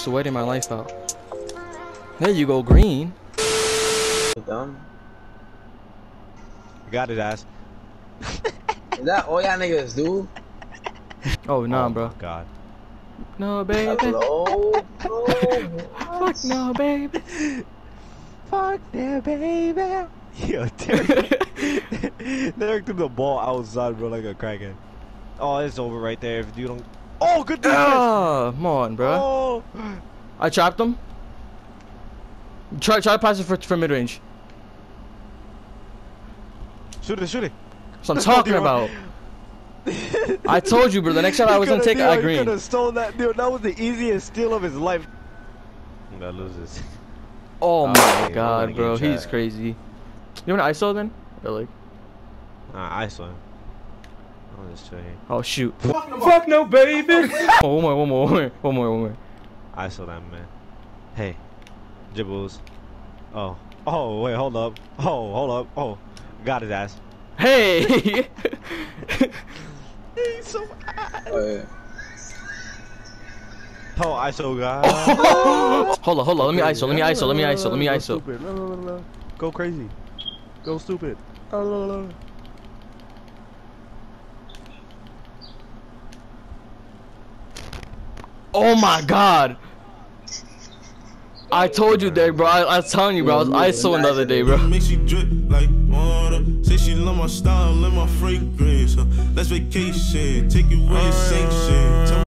sweating my life out. There you go, green. Dumb. Got it, ass. Is that all y'all niggas do? Oh nah, oh bro. God. No, baby. Hello, bro. Fuck no, baby. Fuck there, baby. Yo, Derek. Derek threw the ball outside, bro, like a crackhead. Oh, it's over right there. If you don't. Oh, good defense. Ah, come on, bro. Oh. I trapped him. Try, try to pass it for, for mid range. Shoot it, shoot it. That's what I'm talking about. I told you, bro. The next shot I was gonna take, I green. could have stolen that, dude. That was the easiest steal of his life. That loses. Oh Oh, my yeah, god, bro. He's chat. crazy. You want an ISO then? Or like, Nah, I saw him. I'll just chill here. oh shoot. Fuck no, baby. oh, one more, one more, one more, one more, one more. I saw that man. Hey, Jibbles. Oh, oh, wait, hold up. Oh, hold up. Oh, got his ass. Hey. He's so ass. Oh, yeah. Oh, I so got. hold on, hold on. Let me ISO. Let me ISO. Let me ISO. Let me Go ISO. stupid. La. Go crazy. Go stupid. Oh my god. I told you, Derek, bro. I, I was telling you, bro. I was ISOing the other day, bro. Make she drip like water. Say she love my style and my fragrance. Let's vacation. Take you where you sing shit. Tell